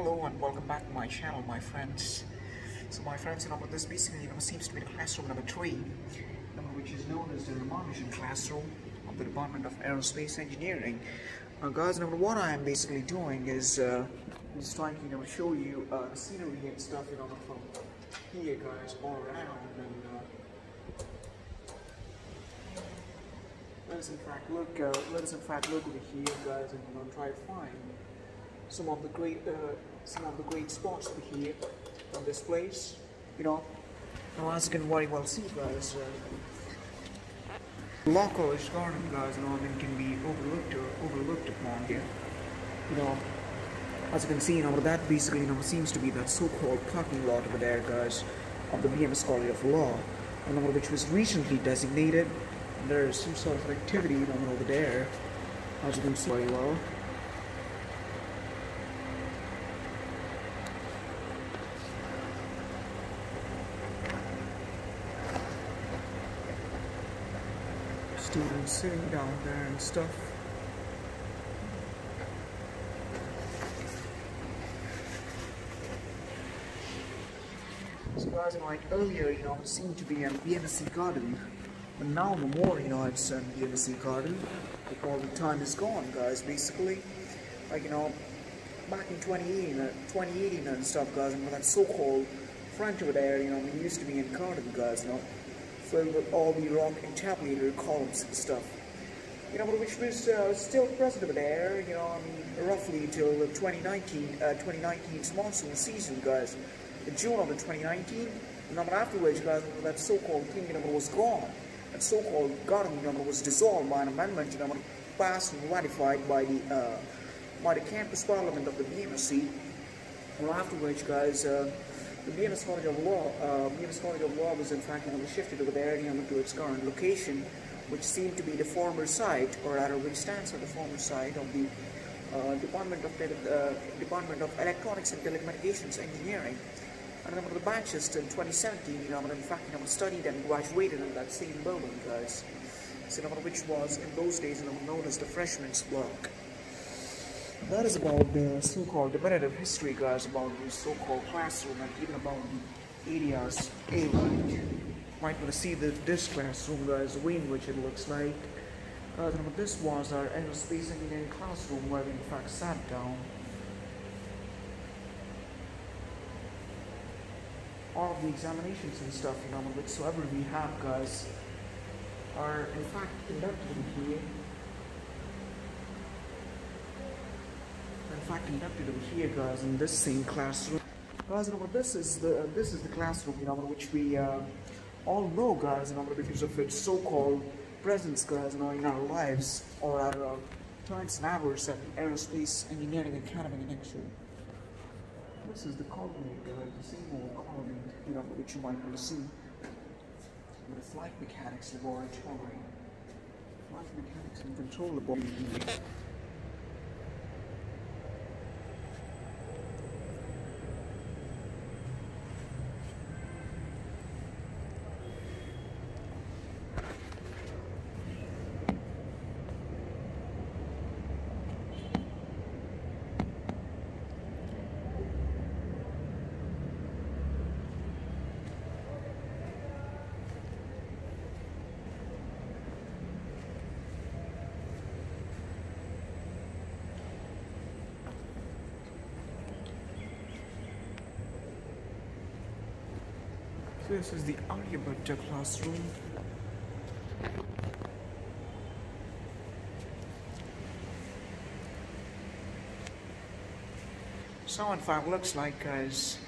Hello and welcome back to my channel, my friends. So my friends, you know, this basically you know, seems to be the classroom number three, which is known as the Ramanujan classroom of the Department of Aerospace Engineering. Now guys, number what I am basically doing is uh, just trying to you know show you uh, scenery and stuff, you know, from here, guys, all around and. Uh, let us in fact look. Uh, let us in fact look over here, guys, and you know try to find some of the great uh, some of the great spots here on this place. You know, now as you can very well see, guys, uh, Law Garden, guys, and all mean, can be overlooked or overlooked upon here. You know, as you can see, you know, that basically, you know, seems to be that so-called parking lot over there, guys, of the BMS College of Law, you know, which was recently designated. There's some sort of activity, you know, over there, as you can see very well. Students sitting down there and stuff. So guys, like earlier, you know, it seemed to be a BMSC garden, but now no more, you know, it's a BMSC garden. Like all the time is gone, guys, basically. Like, you know, back in 2018, uh, 2018 and stuff, guys, and that so-called front over there, you know, we used to be in garden, guys, you know filled with all the rock and tabulator columns and stuff. You know, which was uh, still present over there, you know, roughly till the 2019, uh, 2019's monsoon season, guys. In June of the 2019, and afterwards, guys, that so-called thing, know, was gone. That so-called garden, you know, was dissolved by an amendment, you know, passed and ratified by the, uh, by the campus parliament of the BMSC. Well, afterwards, guys, uh, the BMS College of Law, uh, College of Law was in fact know, shifted over you know, to its current location, which seemed to be the former site, or rather which stands at the former site of the uh, Department of uh, Department of Electronics and Telecommunications Engineering. And one of the batches in 2017, you know, in fact, you know, studied and graduated in that same building, guys. So, you know, which was in those days you know, known as the freshman's block. That is about the so-called definitive history, guys, about the so-called classroom and even about the areas A right. Might want to see the, this classroom, guys, the way in which it looks like. Uh, this was our aerospace engineering classroom where we in fact sat down. All the examinations and stuff, you know, whatsoever we have, guys, are in fact conducted here. In fact conducted over here guys in this same classroom. Guys know this is the uh, this is the classroom you know which we uh, all know guys you know because of its so-called presence guys you know in our lives or our uh, times and hours at the aerospace engineering academy in Exeter. This is the colony guys the old colony you know which you might want to see. The flight mechanics laboratory. Flight mechanics and control laboratory This is the Aryabhatta classroom. So in fact looks like guys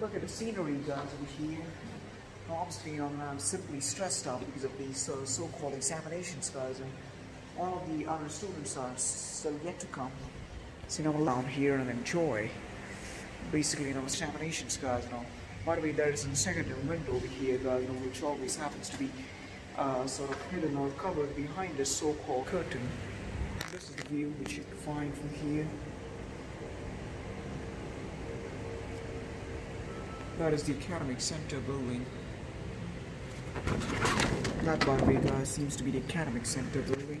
Look at the scenery guys over here obviously I'm, I'm simply stressed out because of these uh, so-called examinations guys and all of the other students are still yet to come. So you know down here and enjoy basically you know examinations guys you know by the way there is a secondary window over here guys you know which always happens to be uh, sort of hidden or covered behind this so-called curtain. This is the view which you can find from here. That is the Academic Center building. That, guys, seems to be the Academic Center building.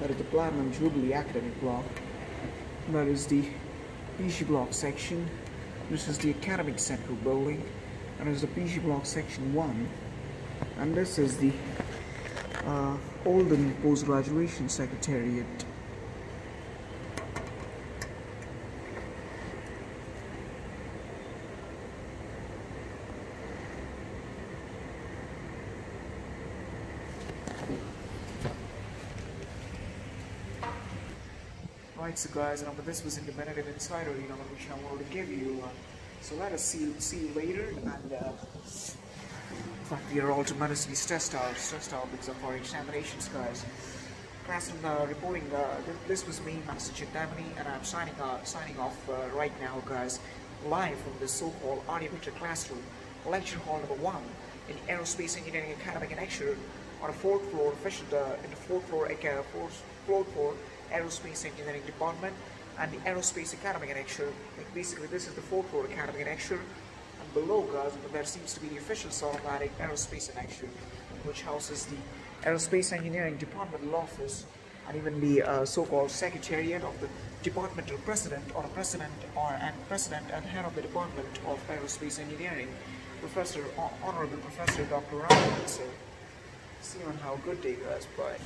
That is the Platinum Jubilee Academic Block. That is the PG Block section. This is the Academic Center building. And this is the PG Block section 1. And this is the uh, Oldham Post-Graduation Secretariat. Right, so guys, but this was Independent Insider, you know, which I wanted to give you. Uh, so let us see, see you later, and uh, we are all tremendously stressed out, stressed out because of our examinations, guys. Class uh, reporting, uh, th this was me, Master Chintamani, and I'm signing, signing off uh, right now, guys, live from the so-called Audiometric Classroom, lecture hall number one in Aerospace Engineering Academic Annexure, on a fourth floor, official, uh, in the fourth floor, uh, fourth floor for Aerospace Engineering Department and the Aerospace Academic Annexure. Like basically, this is the fourth floor Academic Annexure. And below, guys, there seems to be the official automatic Aerospace in Exeter, which houses the Aerospace Engineering Departmental Office and even the uh, so-called Secretariat of the Departmental President or President or and President and Head of the Department of Aerospace Engineering, Professor Honorable Professor Dr. Ram. So, see you on how good day, guys. Bye.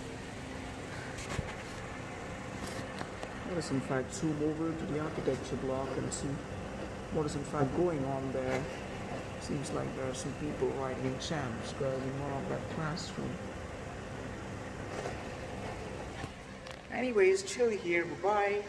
Let us in fact zoom over to the architecture block and see what is in fact going on there. Seems like there are some people writing exams in one of that classroom. Anyways, chill here, bye bye.